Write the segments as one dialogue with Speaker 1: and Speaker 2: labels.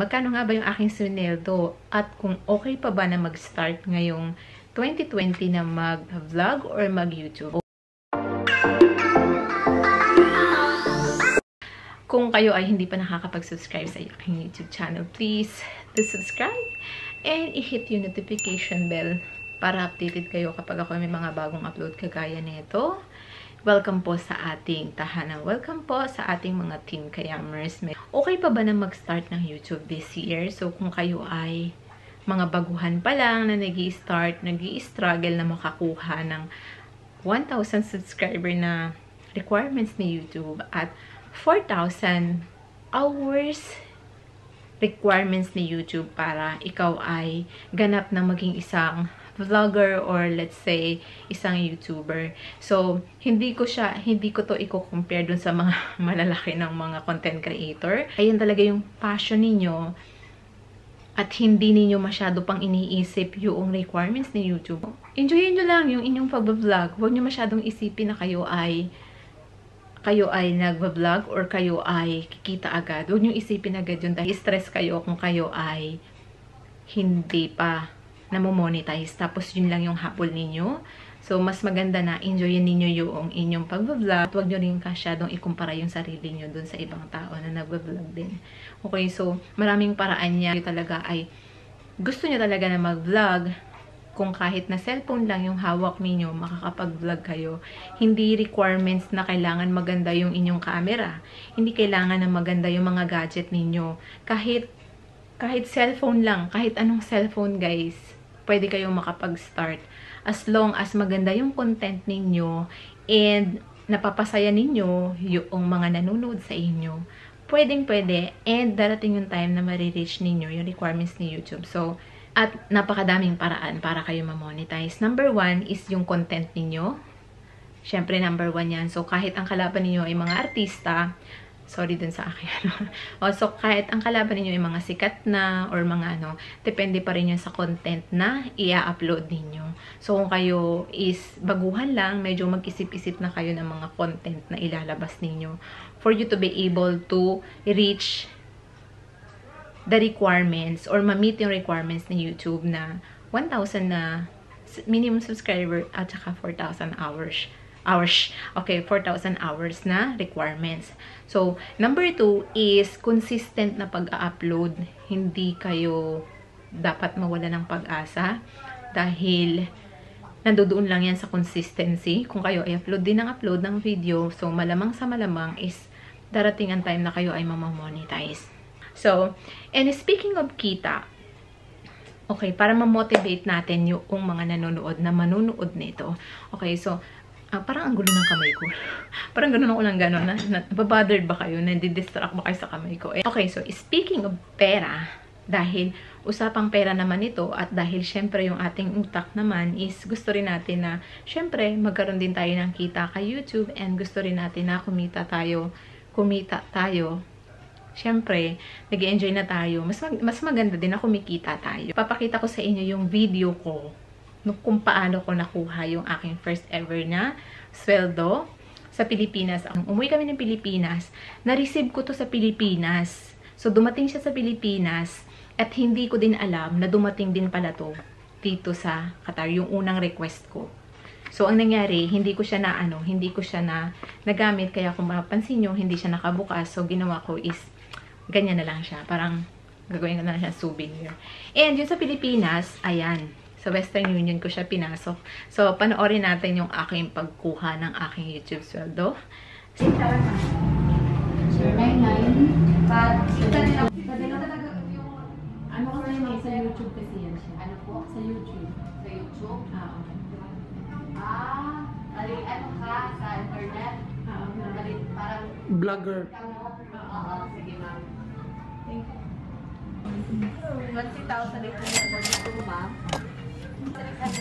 Speaker 1: magkano nga ba yung aking suneldo at kung okay pa ba na mag-start ngayong 2020 na mag-vlog or mag-YouTube. Kung kayo ay hindi pa nakakapag-subscribe sa aking YouTube channel, please to subscribe and i-hit yung notification bell para updated kayo kapag ako may mga bagong upload kagaya nito. Welcome po sa ating tahanan. Welcome po sa ating mga team kayamers. Okay pa ba na mag-start ng YouTube this year? So kung kayo ay mga baguhan pa lang na nag start nag struggle na makakuha ng 1,000 subscriber na requirements ni YouTube at 4,000 hours requirements ni YouTube para ikaw ay ganap na maging isang vlogger or let's say isang YouTuber. So, hindi ko siya, hindi ko to i-compare dun sa mga malalaki ng mga content creator. Ayun talaga yung passion ninyo at hindi niyo masyado pang iniisip yung requirements ni YouTube. Enjoyin nyo lang yung inyong pag-vlog. Huwag nyo masyadong isipin na kayo ay kayo ay nag-vlog or kayo ay kikita agad. Huwag nyo isipin agad yun dahil stress kayo kung kayo ay hindi pa namo-monetize. Tapos yun lang yung hapol ninyo. So, mas maganda na enjoyin ninyo yung inyong pag-vlog. At huwag nyo rin kasyadong ikumpara yung sarili nyo dun sa ibang tao na nag-vlog din. Okay, so maraming paraan niya. Yung talaga ay gusto nyo talaga na mag-vlog. Kung kahit na cellphone lang yung hawak ninyo, makakapag-vlog kayo. Hindi requirements na kailangan maganda yung inyong camera. Hindi kailangan na maganda yung mga gadget ninyo. Kahit kahit cellphone lang, kahit anong cellphone guys pwede kayong makapag-start as long as maganda yung content ninyo and napapasaya ninyo yung mga nanonood sa inyo, pwedeng pwede and darating yung time na marireach ninyo yung requirements ni YouTube. So, at napakadaming paraan para kayo ma-monetize. Number one is yung content ninyo. Siyempre, number one yan. So, kahit ang kalaban ninyo ay mga artista, Sorry din sa akin. o, ano. oh, so, kahit ang kalaban ninyo ay mga sikat na or mga ano, depende pa rin yun sa content na i-upload ninyo. So, kung kayo is baguhan lang, medyo mag-isip-isip na kayo ng mga content na ilalabas ninyo for you to be able to reach the requirements or ma-meet yung requirements ng YouTube na 1,000 na minimum subscriber at saka 4,000 hours hours. Okay, 4,000 hours na requirements. So, number two is consistent na pag-upload. Hindi kayo dapat mawala ng pag-asa dahil nandoon lang yan sa consistency. Kung kayo ay upload din ng upload ng video, so malamang sa malamang is darating ang time na kayo ay mamamonetize. So, and speaking of kita, okay, para ma-motivate natin yung mga nanonood na manunood nito. Okay, so Ah, parang ang gulo ng kamay ko. parang ganun ako lang ganun. Na, na, nababothered ba kayo? Nandidistract ba kayo sa kamay ko? Eh, okay, so speaking of pera, dahil usapang pera naman ito at dahil syempre yung ating utak naman is gusto rin natin na syempre magkaroon din tayo ng kita kay YouTube and gusto rin natin na kumita tayo, kumita tayo syempre, nag enjoy na tayo. Mas, mag mas maganda din na kumikita tayo. Papakita ko sa inyo yung video ko no, kung paano ko nakuha yung aking first ever na sweldo sa Pilipinas. Umuwi kami ng Pilipinas, na-receive ko to sa Pilipinas. So, dumating siya sa Pilipinas at hindi ko din alam na dumating din pala to dito sa Qatar, yung unang request ko. So, ang nangyari, hindi ko siya na, ano, hindi ko siya na nagamit. Kaya kung mapansin nyo, hindi siya nakabukas. So, ginawa ko is, ganyan na lang siya. Parang, gagawin ko na lang siya souvenir. And, yun sa Pilipinas, ayan. Sa Western Union ko siya pinasok. So, panoorin natin yung aking pagkuha ng aking YouTube sweldo. Ano ko na yun? Sa YouTube kasi siya. Ano po? Sa YouTube. Sa YouTube? Ah, okay. Ah, ano ka? Sa internet? Ah, okay. Parang... Vlogger. Oo, ah, ah, sige ma'am. Thank you. 20,000 ito na ma'am.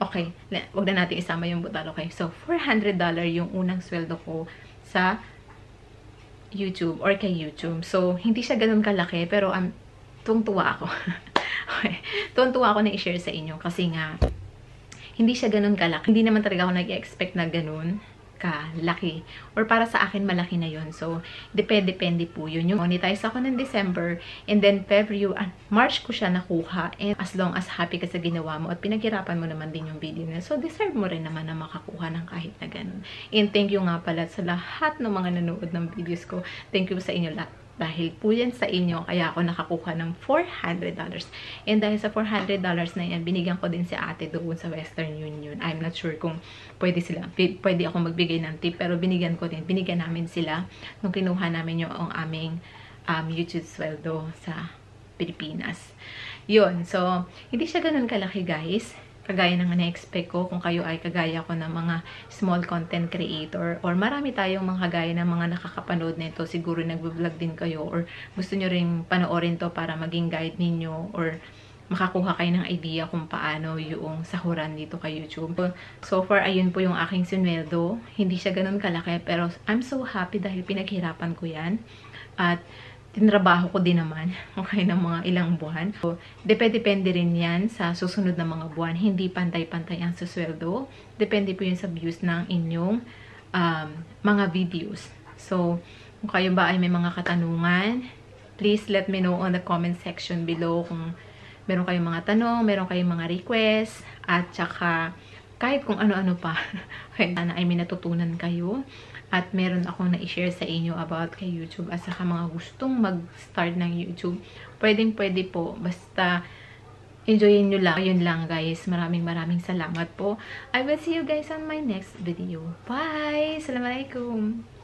Speaker 1: Okay, wag na natin isama yung butal, okay? So, $400 yung unang sweldo ko sa YouTube or kay YouTube. So, hindi siya ganun kalaki, pero um, tuwang-tuwa ako. okay, tuwang-tuwa ako na i-share sa inyo kasi nga, hindi siya ganun kalaki. Hindi naman talaga ako nag-expect na ganun kalaki. Or para sa akin, malaki na yon So, depende-depende po yun. Yung monetize ako ng December, and then February, uh, March ko siya nakuha. And as long as happy ka sa ginawa mo, at pinaghirapan mo naman din yung video na, so deserve mo rin naman na makakuha ng kahit na ganun. And thank you nga pala sa lahat ng mga nanood ng videos ko. Thank you sa inyo lahat. Dahil po yan sa inyo, kaya ako nakakuha ng $400. And dahil sa $400 na yan, binigyan ko din si ate doon sa Western Union. I'm not sure kung pwede sila, pwede ako magbigay ng tip, pero binigyan ko din. Binigyan namin sila nung kinuha namin yung aming um, YouTube sweldo sa Pilipinas. yon So, hindi siya ganun kalaki guys kagaya ng na-expect ko kung kayo ay kagaya ko ng mga small content creator or marami tayong mga kagaya ng mga nakakapanood nito na siguro nagbo-vlog din kayo or gusto nyo rin panoorin to para maging guide ninyo or makakuha kayo ng idea kung paano yung sahuran dito kay YouTube. So far, ayun po yung aking sinweldo. Hindi siya ganun kalaki, pero I'm so happy dahil pinaghirapan ko yan. At tinrabaho ko din naman, okay, ng mga ilang buwan. So, depende-depende rin yan sa susunod na mga buwan. Hindi pantay-pantay ang susweldo. Depende po yun sa views ng inyong um, mga videos. So, kung kayo ba ay may mga katanungan, please let me know on the comment section below kung meron kayong mga tanong, meron kayong mga request, at saka kahit kung ano-ano pa. Sana ay may natutunan kayo. At meron akong na-share sa inyo about kay YouTube at saka mga gustong mag-start ng YouTube. Pwedeng pwede po. Basta enjoyin nyo lang. Yun lang guys. Maraming maraming salamat po. I will see you guys on my next video. Bye! Assalamualaikum!